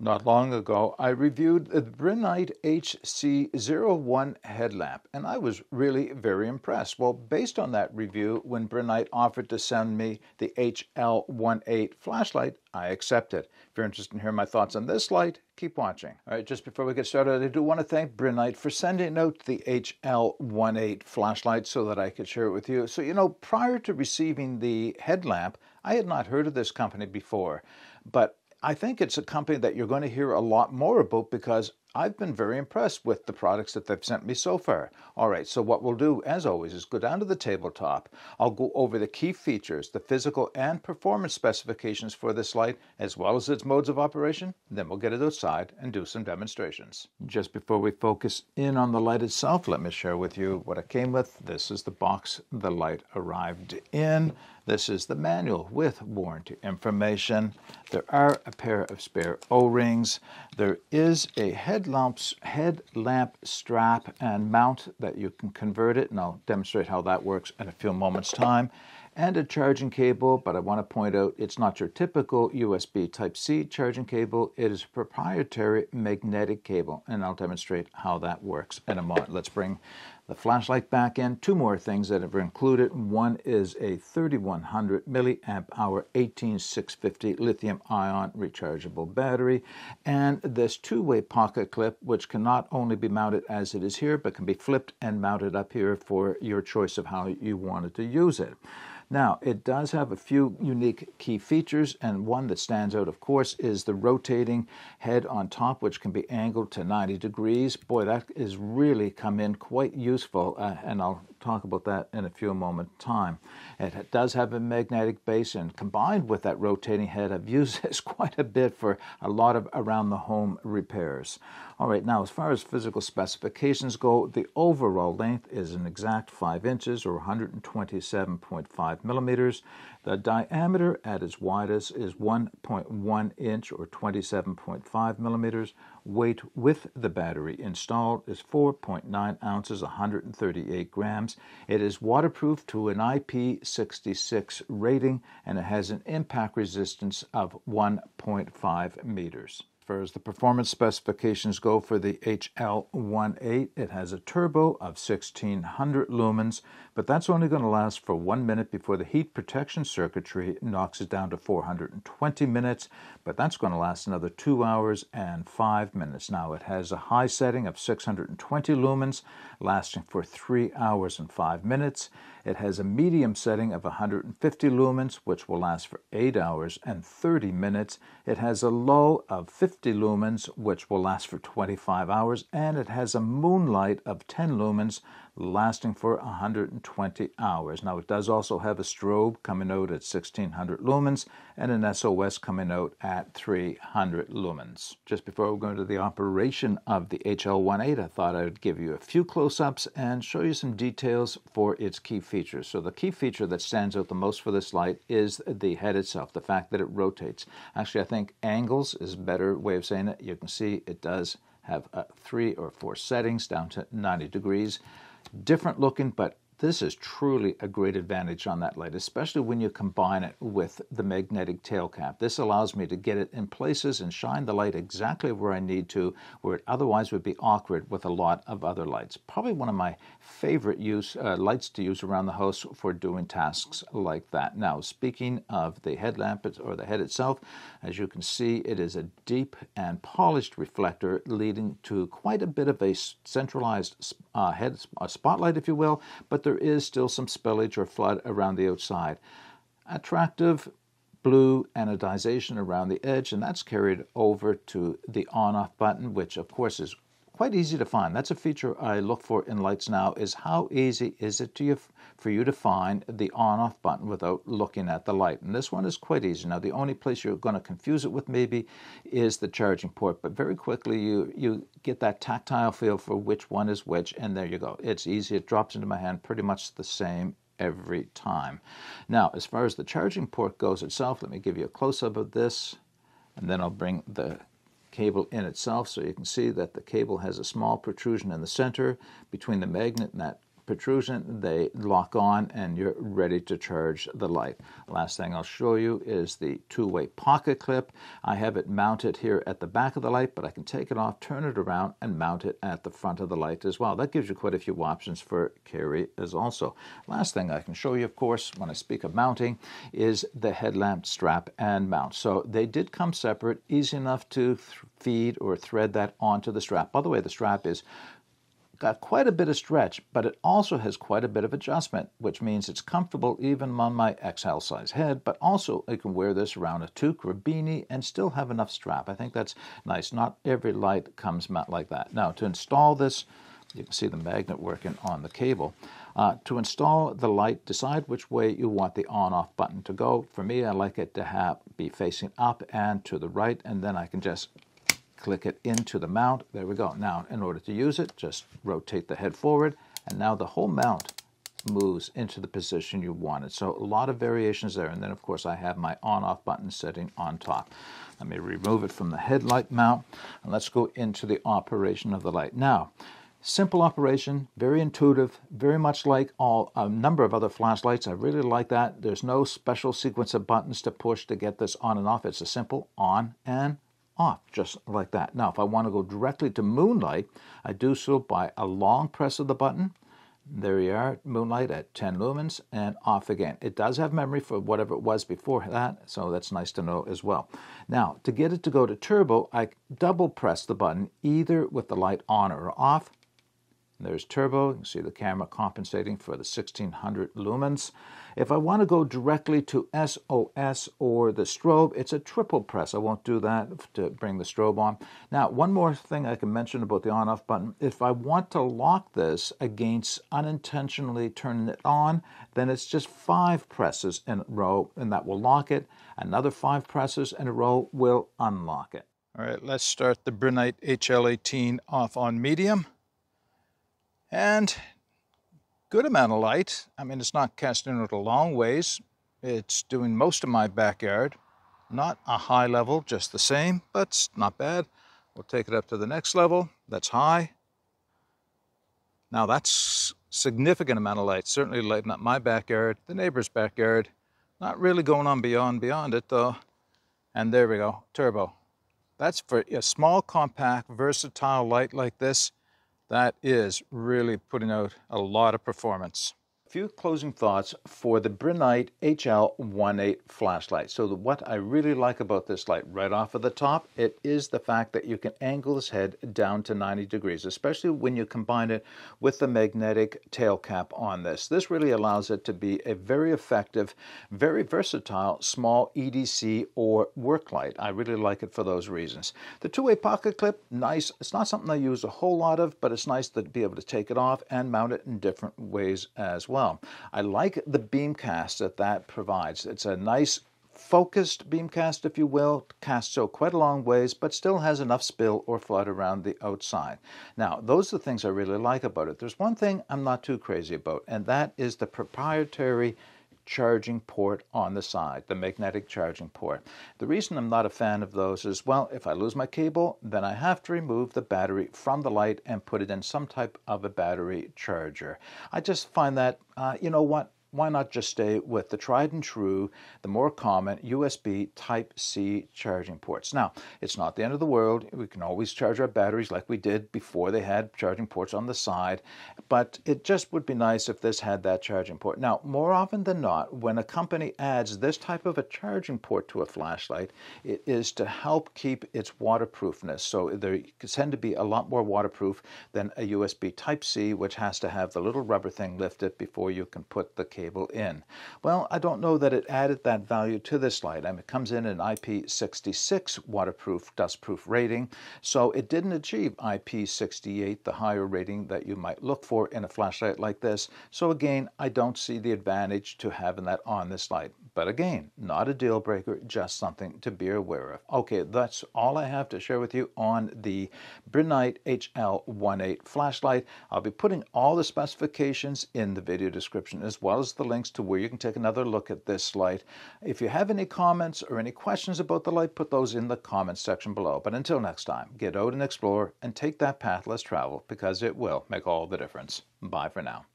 Not long ago, I reviewed the Brinyte HC01 headlamp, and I was really very impressed. Well, based on that review, when Brinyte offered to send me the HL18 flashlight, I accepted. If you're interested in hearing my thoughts on this light, keep watching. All right, just before we get started, I do want to thank Brinyte for sending out the HL18 flashlight so that I could share it with you. So, you know, prior to receiving the headlamp, I had not heard of this company before, but I think it's a company that you're going to hear a lot more about because I've been very impressed with the products that they've sent me so far. All right, so what we'll do, as always, is go down to the tabletop. I'll go over the key features, the physical and performance specifications for this light, as well as its modes of operation. Then we'll get it outside and do some demonstrations. Just before we focus in on the light itself, let me share with you what it came with. This is the box the light arrived in. This is the manual with warranty information. There are a pair of spare O-rings. There is a headlamp, headlamp strap and mount that you can convert it, and I'll demonstrate how that works in a few moments' time and a charging cable, but I want to point out it's not your typical USB Type-C charging cable. It is a proprietary magnetic cable, and I'll demonstrate how that works in a moment. Let's bring the flashlight back end, Two more things that are included. One is a 3100 milliamp hour 18650 lithium ion rechargeable battery, and this two-way pocket clip, which can not only be mounted as it is here, but can be flipped and mounted up here for your choice of how you wanted to use it. Now, it does have a few unique key features, and one that stands out, of course, is the rotating head on top, which can be angled to 90 degrees. Boy, that is really come in quite useful, uh, and I'll talk about that in a few moments' time. It does have a magnetic base, and combined with that rotating head, I've used this quite a bit for a lot of around the home repairs. All right, now as far as physical specifications go, the overall length is an exact 5 inches or 127.5 millimeters. The diameter at its widest is 1.1 inch or 27.5 millimeters. Weight with the battery installed is 4.9 ounces, 138 grams. It is waterproof to an IP66 rating and it has an impact resistance of 1.5 meters far as the performance specifications go for the HL18, it has a turbo of 1600 lumens, but that's only going to last for one minute before the heat protection circuitry knocks it down to 420 minutes, but that's going to last another two hours and five minutes. Now, it has a high setting of 620 lumens, lasting for three hours and five minutes. It has a medium setting of 150 lumens, which will last for 8 hours and 30 minutes. It has a low of 50 lumens, which will last for 25 hours. And it has a moonlight of 10 lumens, lasting for 120 hours. Now, it does also have a strobe coming out at 1600 lumens and an SOS coming out at 300 lumens. Just before we go into the operation of the HL18, I thought I would give you a few close ups and show you some details for its key features. So, the key feature that stands out the most for this light is the head itself, the fact that it rotates. Actually, I think angles is a better way of saying it. You can see it does have uh, three or four settings down to 90 degrees different looking, but this is truly a great advantage on that light, especially when you combine it with the magnetic tail cap. This allows me to get it in places and shine the light exactly where I need to, where it otherwise would be awkward with a lot of other lights. Probably one of my favorite use uh, lights to use around the house for doing tasks like that. Now, speaking of the headlamp or the head itself, as you can see, it is a deep and polished reflector leading to quite a bit of a centralized uh, head a spotlight, if you will, but there is still some spillage or flood around the outside. Attractive blue anodization around the edge, and that's carried over to the on-off button, which of course is quite easy to find. That's a feature I look for in lights now is how easy is it to you for you to find the on off button without looking at the light. And this one is quite easy. Now the only place you're going to confuse it with maybe is the charging port, but very quickly you you get that tactile feel for which one is which and there you go. It's easy. It drops into my hand pretty much the same every time. Now, as far as the charging port goes itself, let me give you a close up of this and then I'll bring the cable in itself. So you can see that the cable has a small protrusion in the center between the magnet and that protrusion, they lock on and you're ready to charge the light. Last thing I'll show you is the two-way pocket clip. I have it mounted here at the back of the light, but I can take it off, turn it around, and mount it at the front of the light as well. That gives you quite a few options for carry as also. Last thing I can show you, of course, when I speak of mounting, is the headlamp strap and mount. So they did come separate, easy enough to feed or thread that onto the strap. By the way, the strap is got quite a bit of stretch, but it also has quite a bit of adjustment, which means it's comfortable even on my XL size head, but also I can wear this around a toque or a beanie and still have enough strap. I think that's nice. Not every light comes like that. Now, to install this, you can see the magnet working on the cable. Uh, to install the light, decide which way you want the on-off button to go. For me, I like it to have be facing up and to the right, and then I can just click it into the mount. There we go. Now, in order to use it, just rotate the head forward, and now the whole mount moves into the position you want it. So a lot of variations there. And then, of course, I have my on-off button setting on top. Let me remove it from the headlight mount, and let's go into the operation of the light. Now, simple operation, very intuitive, very much like all a number of other flashlights. I really like that. There's no special sequence of buttons to push to get this on and off. It's a simple on and off, just like that. Now, if I want to go directly to moonlight, I do so by a long press of the button. There you are, moonlight at 10 lumens and off again. It does have memory for whatever it was before that, so that's nice to know as well. Now, to get it to go to turbo, I double press the button either with the light on or off, there's turbo. You can see the camera compensating for the 1600 lumens. If I want to go directly to SOS or the strobe, it's a triple press. I won't do that to bring the strobe on. Now, one more thing I can mention about the on-off button. If I want to lock this against unintentionally turning it on, then it's just five presses in a row, and that will lock it. Another five presses in a row will unlock it. All right, let's start the Brinyte HL18 off on medium and good amount of light. I mean, it's not casting it a long ways. It's doing most of my backyard. Not a high level, just the same, but it's not bad. We'll take it up to the next level. That's high. Now that's significant amount of light, certainly lighting up my backyard, the neighbor's backyard. Not really going on beyond beyond it though. And there we go, turbo. That's for a small, compact, versatile light like this that is really putting out a lot of performance few closing thoughts for the Brinyte HL18 flashlight. So what I really like about this light right off of the top, it is the fact that you can angle this head down to 90 degrees, especially when you combine it with the magnetic tail cap on this. This really allows it to be a very effective, very versatile small EDC or work light. I really like it for those reasons. The two-way pocket clip, nice. It's not something I use a whole lot of, but it's nice to be able to take it off and mount it in different ways as well well. I like the beamcast that that provides. It's a nice focused beamcast, if you will, casts so quite a long ways, but still has enough spill or flood around the outside. Now, those are the things I really like about it. There's one thing I'm not too crazy about, and that is the proprietary charging port on the side, the magnetic charging port. The reason I'm not a fan of those is, well, if I lose my cable, then I have to remove the battery from the light and put it in some type of a battery charger. I just find that, uh, you know what, why not just stay with the tried and true, the more common USB Type C charging ports? Now, it's not the end of the world. We can always charge our batteries like we did before they had charging ports on the side, but it just would be nice if this had that charging port. Now, more often than not, when a company adds this type of a charging port to a flashlight, it is to help keep its waterproofness. So they tend to be a lot more waterproof than a USB Type C, which has to have the little rubber thing lifted before you can put the cable cable in. Well, I don't know that it added that value to this light. I mean, it comes in an IP66 waterproof, dustproof rating, so it didn't achieve IP68, the higher rating that you might look for in a flashlight like this. So again, I don't see the advantage to having that on this light. But again, not a deal breaker, just something to be aware of. Okay, that's all I have to share with you on the Brinyte HL18 flashlight. I'll be putting all the specifications in the video description as well as the links to where you can take another look at this light. If you have any comments or any questions about the light, put those in the comments section below. But until next time, get out and explore and take that path less because it will make all the difference. Bye for now.